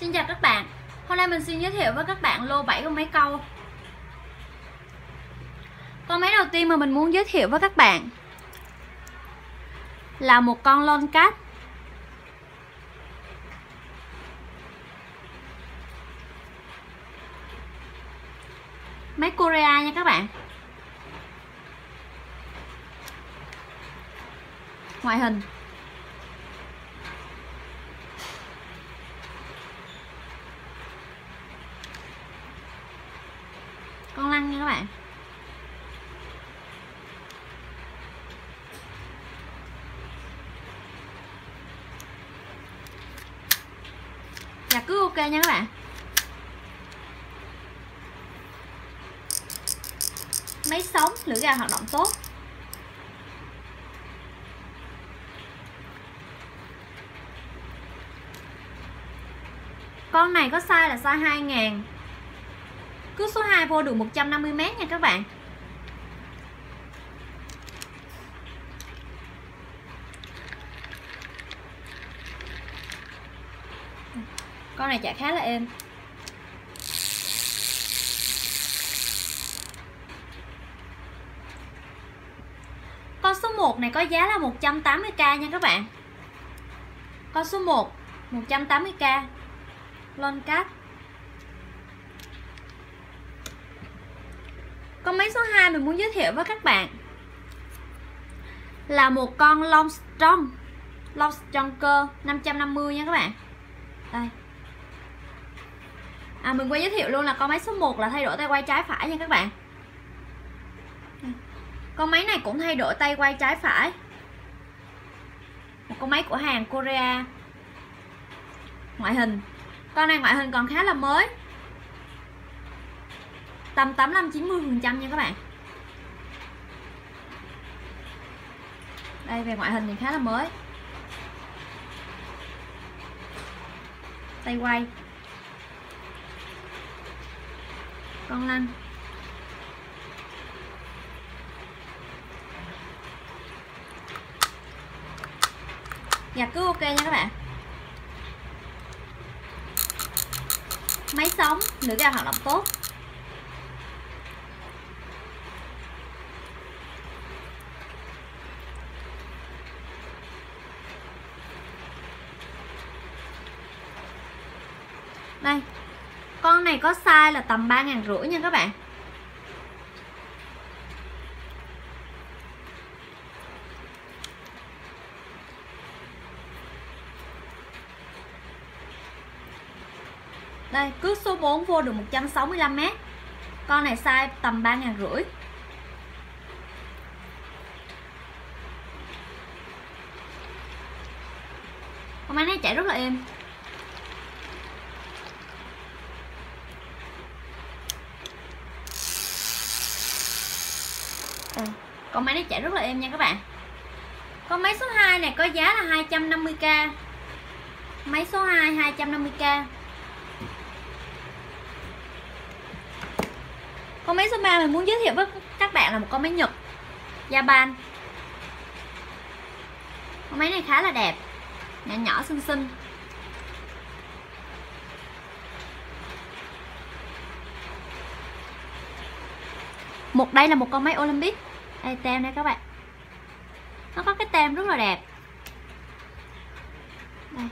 Xin chào các bạn. Hôm nay mình xin giới thiệu với các bạn lô 7 con máy câu. Con máy đầu tiên mà mình muốn giới thiệu với các bạn Là một con lon cát Máy Korea nha các bạn. Ngoại hình con lăn nha các bạn Dạ cứ ok nha các bạn. Máy sống, lưỡi gà hoạt động tốt. Con này có size là size 2000 cứ số 2 vô được 150m nha các bạn. Con này chả khá là êm. Con số 1 này có giá là 180k nha các bạn. Con số 1 180k lon cát. Con máy số 2 mình muốn giới thiệu với các bạn Là một con Long Strong Long strong cơ 550 nha các bạn. Đây. À mình quay giới thiệu luôn là con máy số 1 là thay đổi tay quay trái phải nha các bạn. Con máy này cũng thay đổi tay quay trái phải. Một con máy của hàng Korea. Ngoại hình. Con này ngoại hình còn khá là mới. Tầm 85 90 phần trăm nha các bạn. Đây, về ngoại hình thì khá là mới. Tay quay. Con lăn dạ cứ ok nha các bạn. Máy sống nữ gà hoạt động tốt. Đây con này có size là tầm 3 ngàn rưỡi nha các bạn. Đây cước số 4 vô được 165m con này size tầm 3 ngàn rưỡi. Con máy này chạy rất là êm. Còn máy này chạy rất là êm nha các bạn. Con máy số 2 này có giá là 250k máy số 2 250k con máy số 3 mình muốn giới thiệu với các bạn là một con máy Nhật Japan con máy này khá là đẹp, nhỏ nhỏ xinh xinh. Một đây là một con máy Olympic đây tem đây các bạn. Nó có cái tem rất là đẹp. Đây.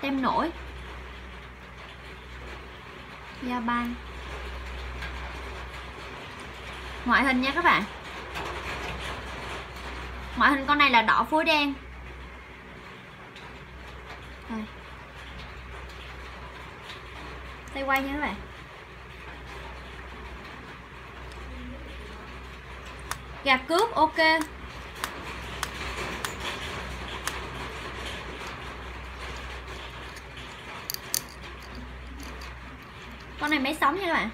tem nổi. Japan ngoại hình nha các bạn. Ngoại hình con này là đỏ phối đen. Đây. tay quay nha các bạn. Gà cướp, ok. Con này máy sống nha các bạn.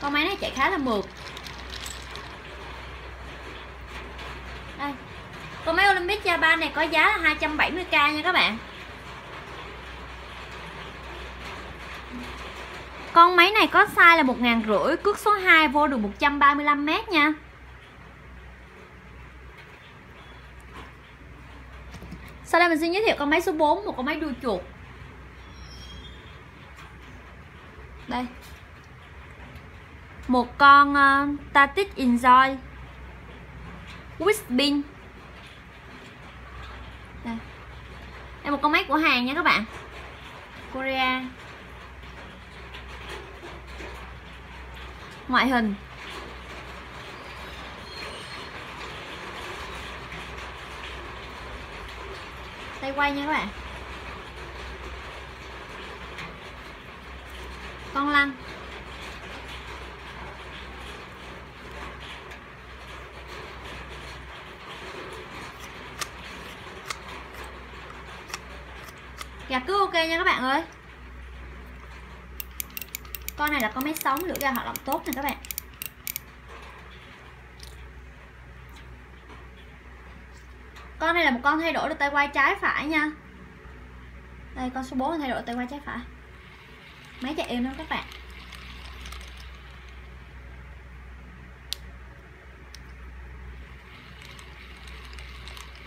Con máy này chạy khá là mượt đây con máy Olympic này có giá là 270k nha các bạn. Con máy này có size là một ngàn rưỡi cước số 2 vô được 135m nha. Sau đây mình xin giới thiệu con máy số 4 Một con máy đuôi chuột. Đây. Một con ờ, uh, Tatic Enjoy. Whispin Đây Đây một con máy của hàng nha các bạn. Korea. Ngoại hình. Tay quay nha các bạn. Con lăn gà cứ ok nha các bạn ơi. Con này là con máy sống lửa gà hoạt động tốt nè các bạn. Con này là một con thay đổi được tay quay trái phải nha. Đây, con số 4 thay đổi tay quay trái phải. Máy chạy êm lắm các bạn.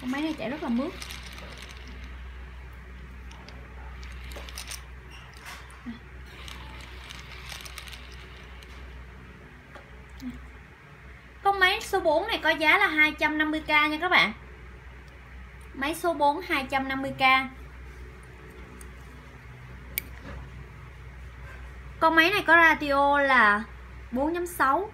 Con máy này chạy rất là mướt. Con máy số 4 này có giá là 250k nha các bạn. Máy số 4 250k Con máy này có ratio là 4.6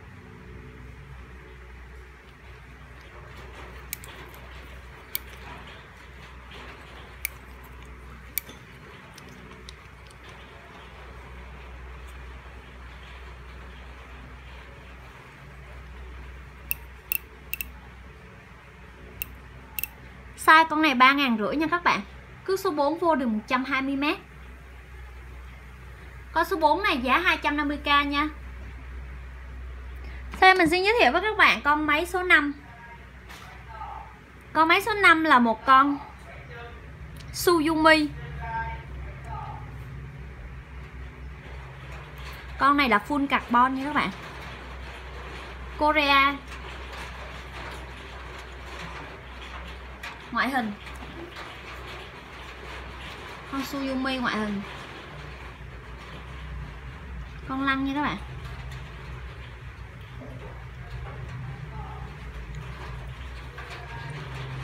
Size con này 3 ngàn rưỡi nha các bạn. Cước số 4 vô đường 120m Con số 4 này giá 250k nha. Sau mình xin giới thiệu với các bạn con máy số 5 Con máy số 5 là một con Suzumi Con này là full carbon nha các bạn. Korea. Ngoại hình. Con Suyumi ngoại hình. Con lăng nha các bạn.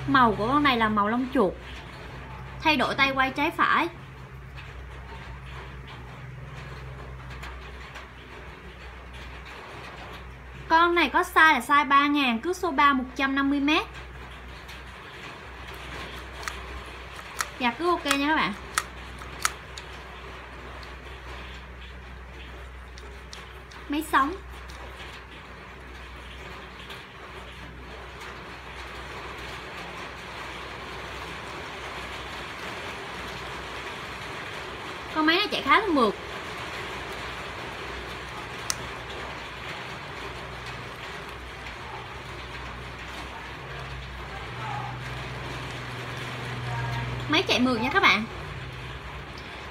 Màu của con này là màu lông chuột. Thay đổi tay quay trái phải. Con này có size là size 3000 cước số 3 150m dạ cứ ok nha các bạn. Máy sống con máy nó chạy khá là mượt máy chạy mượt nha các bạn.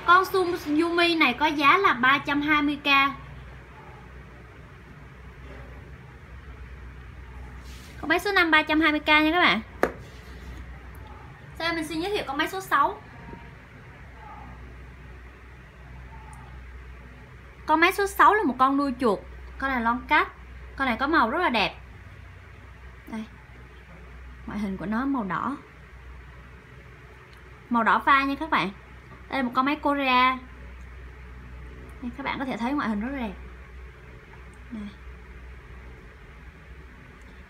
Con Sum Yumi này có giá là 320k con máy số 5 320k nha các bạn. Sau đây mình xin giới thiệu con máy số 6 Con máy số 6 là một con nuôi chuột. Con này lon cắt Con này có màu rất là đẹp. Đây. Ngoại hình của nó màu đỏ màu đỏ pha nha các bạn. Đây là một con máy Korea. Đây, các bạn có thể thấy ngoại hình rất là đẹp. Đây.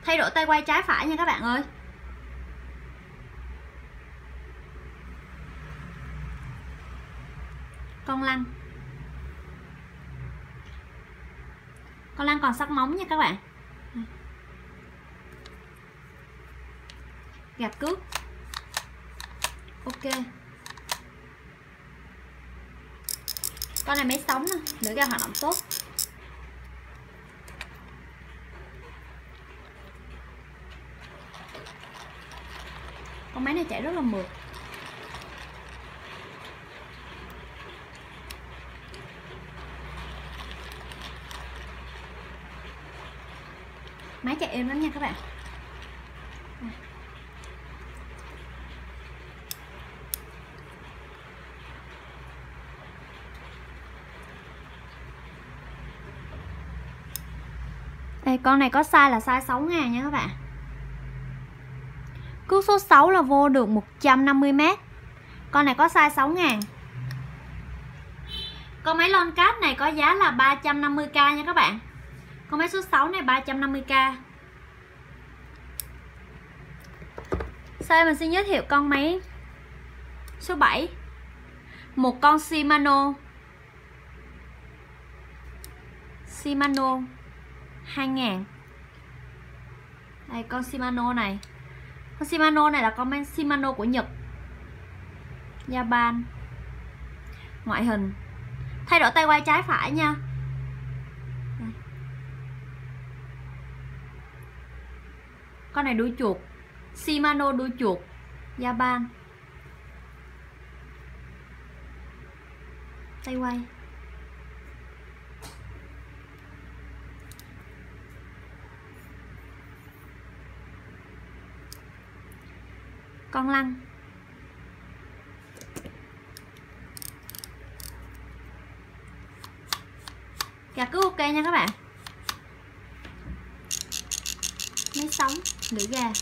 thay đổi tay quay trái phải nha các bạn ơi. Con lăn. Con lăn còn sắc móng nha các bạn. Gạt cước ok. Con này máy sống nè nữ ra hoạt động tốt. Con máy này chạy rất là mượt. Máy chạy êm lắm nha các bạn. Con này có size là size 6 ngàn nha các bạn. Cước số 6 là vô được 150m Con này có size 6 ngàn. Con máy lon cát này có giá là 350k nha các bạn. Con máy số 6 này 350k Sau đây mình xin giới thiệu con máy số 7 Một con Shimano. Shimano. 2000 Đây, con Shimano này. Con Shimano này là con Shimano của Nhật. Japan. Ngoại hình. Thay đổi tay quay trái phải nha. Đây. Con này đuôi chuột. Shimano đuôi chuột. Japan. Tay quay. Long lăn gà dạ, cứ ok nha các bạn. Mấy sống nữ gà.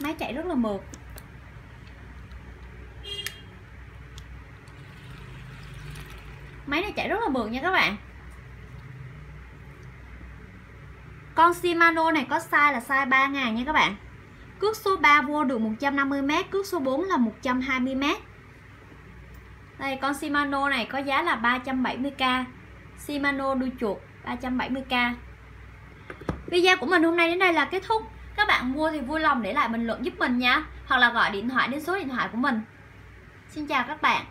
Máy chạy rất là mượt. Máy này chạy rất là mượt nha các bạn. Con Shimano này có size là size 3000 nha các bạn. Cước số 3 vô được 150m Cước số 4 là 120m Đây, con Shimano này có giá là 370k Shimano đuôi chuột 370k Video của mình hôm nay đến đây là kết thúc. Các bạn mua thì vui lòng để lại bình luận giúp mình nha, Hoặc là gọi điện thoại đến số điện thoại của mình. Xin chào các bạn.